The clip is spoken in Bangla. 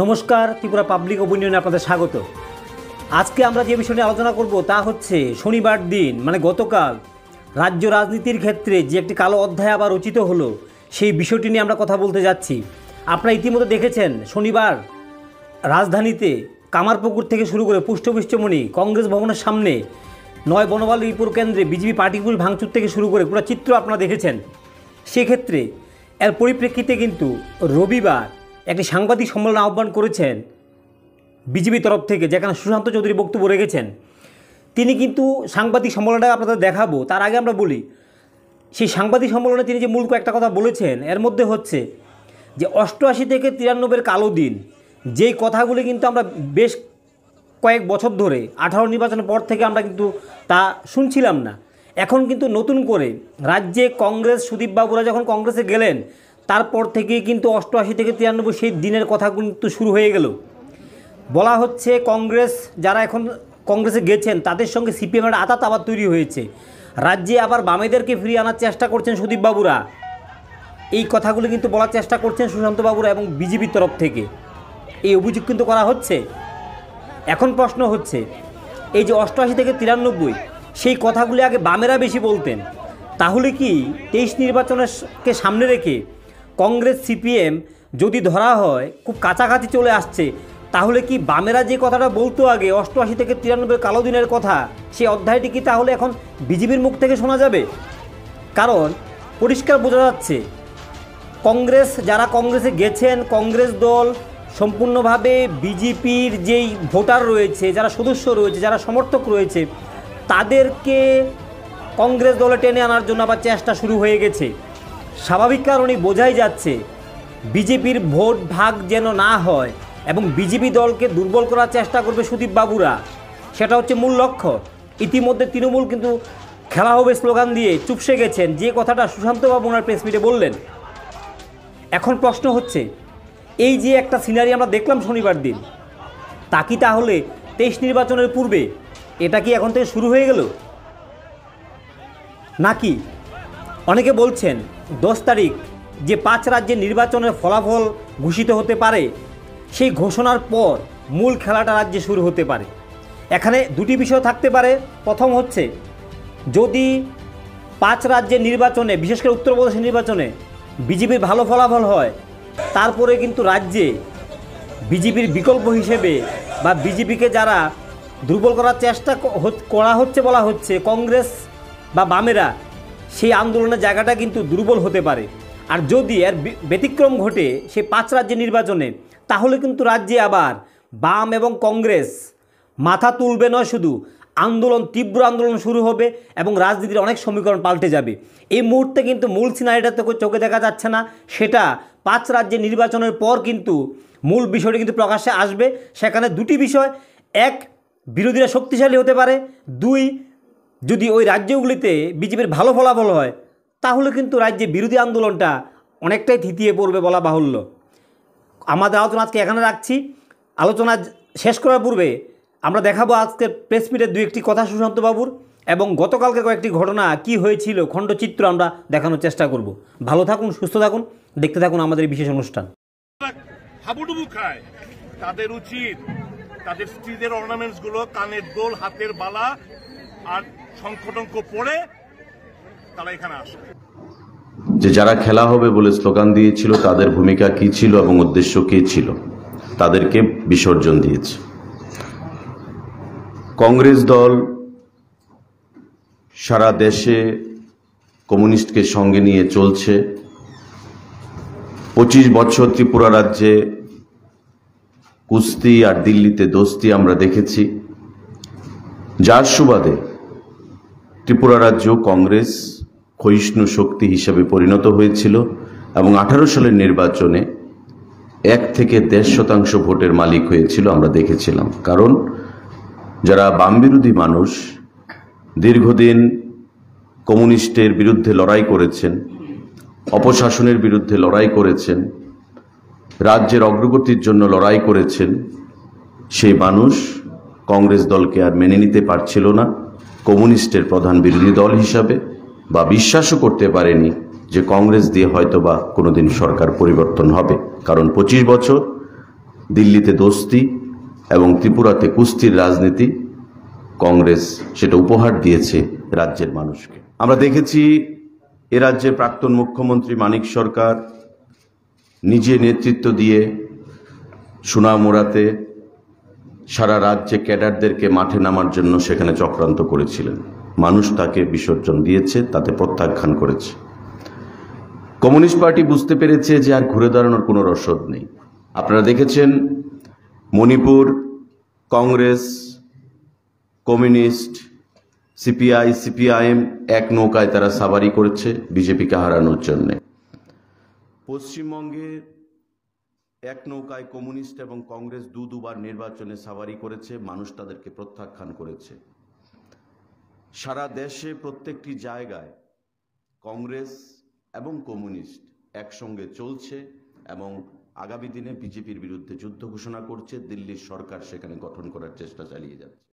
নমস্কার, ত্রিপুরা পাবলিক ওপিনিয়নে আপনাদের স্বাগত। আজকে আমরা যে বিষয় আলোচনা করব তা হচ্ছে শনিবার দিন মানে গতকাল রাজ্য রাজনীতির ক্ষেত্রে যে একটি কালো অধ্যায় আবার রচিত হলো, সেই বিষয়টি নিয়ে আমরা কথা বলতে যাচ্ছি। আপনারা ইতিমধ্যে দেখেছেন, শনিবার রাজধানীতে কামারপুকুর থেকে শুরু করে পুষ্টপুষ্টমণি কংগ্রেস ভবনের সামনে নয় বনবাল রিপুর কেন্দ্রে বিজেপি পার্টিগুলি ভাঙচুর থেকে শুরু করে পুরো চিত্র আপনারা দেখেছেন। সেক্ষেত্রে এর পরিপ্রেক্ষিতে কিন্তু রবিবার একটি সাংবাদিক সম্মেলন আহ্বান করেছেন বিজেপি তরফ থেকে, যেখানে সুশান্ত চৌধুরী বক্তব্য রেখেছেন। তিনি কিন্তু সাংবাদিক সম্মেলনটা আপনাদের দেখাবো। তার আগে আমরা বলি, সেই সাংবাদিক সম্মেলনে তিনি যে মূল কয়েকটা কথা বলেছেন, এর মধ্যে হচ্ছে যে, অষ্টআশি থেকে তিরানব্বইয়ের কালো দিন, যেই কথাগুলি কিন্তু আমরা বেশ কয়েক বছর ধরে, আঠারো নির্বাচনের পর থেকে আমরা কিন্তু তা শুনছিলাম না। এখন কিন্তু নতুন করে রাজ্যে কংগ্রেস, সুদীপবাবুরা যখন কংগ্রেসে গেলেন তারপর থেকেই কিন্তু অষ্টআশি থেকে তিরানব্বই সেই দিনের কথা কিন্তু শুরু হয়ে গেল। বলা হচ্ছে কংগ্রেস, যারা এখন কংগ্রেসে গেছেন, তাদের সঙ্গে সিপিএমের আতাত আবার তৈরি হয়েছে। রাজ্যে আবার বামেদেরকে ফিরিয়ে আনার চেষ্টা করছেন সুদীপবাবুরা এই কথাগুলো কিন্তু বলার চেষ্টা করছেন সুশান্তবাবুরা এবং বিজেপির তরফ থেকে। এই অভিযোগ কিন্তু করা হচ্ছে। এখন প্রশ্ন হচ্ছে, এই যে অষ্টআশি থেকে তিরানব্বই, সেই কথাগুলি আগে বামেরা বেশি বলতেন। তাহলে কি তেইশ নির্বাচনকে সামনে রেখে কংগ্রেস সিপিএম যদি ধরা হয়, খুব কাছাকাছি চলে আসছে, তাহলে কি বামেরা যে কথাটা বলতো আগে, অষ্টআশি থেকে তিরানব্বই কালো দিনের কথা সেই অধ্যায়টি কি তাহলে এখন বিজেপির মুখ থেকে শোনা যাবে? কারণ পরিষ্কার বোঝা যাচ্ছে, কংগ্রেস যারা কংগ্রেসে গেছেন, কংগ্রেস দল সম্পূর্ণভাবে বিজেপির যেই ভোটার রয়েছে, যারা সদস্য রয়েছে, যারা সমর্থক রয়েছে, তাদেরকে কংগ্রেস দলে টেনে আনার জন্য আবার চেষ্টা শুরু হয়ে গেছে। স্বাভাবিক কারণেই বোঝাই যাচ্ছে, বিজেপির ভোট ভাগ যেন না হয় এবং বিজেপি দলকে দুর্বল করার চেষ্টা করবে সুদীপ বাবুরা। সেটা হচ্ছে মূল লক্ষ্য। ইতিমধ্যে তৃণমূল কিন্তু খেলা হবে স্লোগান দিয়ে চুপসে গেছেন। যে কথাটা সুশান্তবাবু ওনার প্রেস মিটে বললেন। এখন প্রশ্ন হচ্ছে, এই যে একটা সিনারি আমরা দেখলাম শনিবার দিন, তা কি তাহলে তেইশ নির্বাচনের পূর্বে এটা কি এখন থেকে শুরু হয়ে গেল? নাকি অনেকে বলছেন দশ তারিখ যে পাঁচ রাজ্যের নির্বাচনের ফলাফল ঘোষিত হতে পারে, সেই ঘোষণার পর মূল খেলাটা রাজ্যে শুরু হতে পারে। এখানে দুটি বিষয় থাকতে পারে। প্রথম হচ্ছে, যদি পাঁচ রাজ্যের নির্বাচনে, বিশেষ করে উত্তরপ্রদেশের নির্বাচনে বিজেপির ভালো ফলাফল হয়, তারপরে কিন্তু রাজ্যে বিজেপির বিকল্প হিসেবে বা বিজেপিকে যারা দুর্বল করার চেষ্টা করা হচ্ছে বলা হচ্ছে, কংগ্রেস বা বামেরা সেই আন্দোলনের জায়গাটা কিন্তু দুর্বল হতে পারে। আর যদি এর ব্যতিক্রম ঘটে সেই পাঁচ রাজ্যে নির্বাচনে, তাহলে কিন্তু রাজ্যে আবার বাম এবং কংগ্রেস মাথা তুলবে নয় শুধু, আন্দোলন, তীব্র আন্দোলন শুরু হবে এবং রাজনীতির অনেক সমীকরণ পাল্টে যাবে। এই মুহূর্তে কিন্তু মূল সিনারিটা তো চোখে দেখা যাচ্ছে না, সেটা পাঁচ রাজ্যে নির্বাচনের পর কিন্তু মূল বিষয়টি কিন্তু প্রকাশ্যে আসবে। সেখানে দুটি বিষয়, এক, বিরোধীরা শক্তিশালী হতে পারে, দুই যদি ওই রাজ্যগুলিতে বিজেপির ভালো ফলাফল হয়, তাহলে কিন্তু রাজ্যে বিরোধী আন্দোলনটা অনেকটাই থিতিয়ে পড়বে বলা বাহুল্য। আমাদের আলোচনা আজকে এখানে রাখছি। আলোচনা শেষ করার পূর্বে আমরা দেখাবো আজকের প্রেস মিটের দু একটি কথা সুশান্তবাবুর এবং গতকালকে কয়েকটি ঘটনা, কি হয়েছিল খণ্ডচিত্র আমরা দেখানোর চেষ্টা করব। ভালো থাকুন, সুস্থ থাকুন, দেখতে থাকুন আমাদের বিশেষ অনুষ্ঠান। হাবুডুবু খায়। তাদের উচিত, তাদের স্ত্রীদের অর্নামেন্টসগুলো কানের দোল, হাতের বালা আর শঙ্খটঙ্ক পরে তারা এখানে আসে যে যারা খেলা হবে বলে স্লোগান দিয়েছিল, তাদের ভূমিকা কি ছিল এবং উদ্দেশ্য কি ছিল, তাদেরকে বিসর্জন দিয়েছে। কংগ্রেস দল সারা দেশে কমিউনিস্টকে সঙ্গে নিয়ে চলছে। পঁচিশ বছর ত্রিপুরা রাজ্যে কুস্তি আর দিল্লিতে দোস্তি আমরা দেখেছি। যার সুবাদে ত্রিপুরা রাজ্য কংগ্রেস ক্ষয়িষ্ণু শক্তি হিসেবে পরিণত হয়েছিল এবং আঠারো সালের নির্বাচনে এক থেকে দেড় শতাংশ ভোটের মালিক হয়েছিল আমরা দেখেছিলাম। কারণ যারা বাম বিরোধী মানুষ দীর্ঘদিন কমিউনিস্টের বিরুদ্ধে লড়াই করেছেন, অপশাসনের বিরুদ্ধে লড়াই করেছেন, রাজ্যের অগ্রগতির জন্য লড়াই করেছেন, সেই মানুষ কংগ্রেস দলকে আর মেনে নিতে পারছিল না। কমিউনিস্টের প্রধান বিরোধী দল হিসাবে বা বিশ্বাসও করতে পারেনি যে কংগ্রেস দিয়ে হয়তো বা কোনোদিন সরকার পরিবর্তন হবে। কারণ পঁচিশ বছর দিল্লিতে দোস্তি এবং ত্রিপুরাতে কুস্তির রাজনীতি কংগ্রেস সেটা উপহার দিয়েছে রাজ্যের মানুষকে। আমরা দেখেছি এ রাজ্যের প্রাক্তন মুখ্যমন্ত্রী মানিক সরকার নিজে নেতৃত্ব দিয়ে সুনামুরাতে সারা রাজ্যে ক্যাডারদেরকে মাঠে নামার জন্য সেখানে চক্রান্ত করেছিলেন। মানুষ তাকে বিসর্জন দিয়েছে, তাতে প্রত্যাখ্যান করেছে। কমিউনিস্ট পার্টি বুঝতে পেরেছে যে আর ঘুরে দাঁড়ানোর কোনো রসদ নেই। আপনারা দেখেছেন, Manipur, Congress, communist, CPI, CPIM এক নৌকায় তারা সাবারি করেছে, বিজেপিকে হারানোর জন্যে। পশ্চিমবঙ্গে এক নৌকায় কমিউনিস্ট এবং কংগ্রেস দু দুবার নির্বাচনে সাবারি করেছে, মানুষ তাদেরকে প্রত্যাখ্যান করেছে। সারা দেশে প্রত্যেকটি জায়গায় কংগ্রেস এবং কমিউনিস্ট একসঙ্গে চলছে এবং আগামী দিনে বিজেপির বিরুদ্ধে যুদ্ধ ঘোষণা করছে, দিল্লির সরকার সেখানে গঠন করার চেষ্টা চালিয়ে যাচ্ছে।